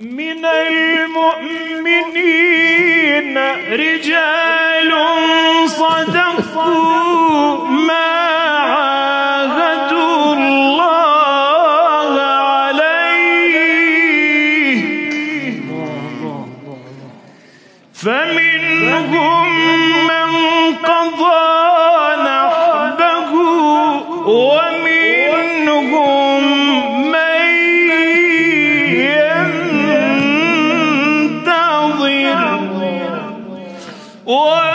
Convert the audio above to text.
من المؤمنين رجال صدقوا ما عاهدوا الله عليه. فمنهم من قضى نحبه 我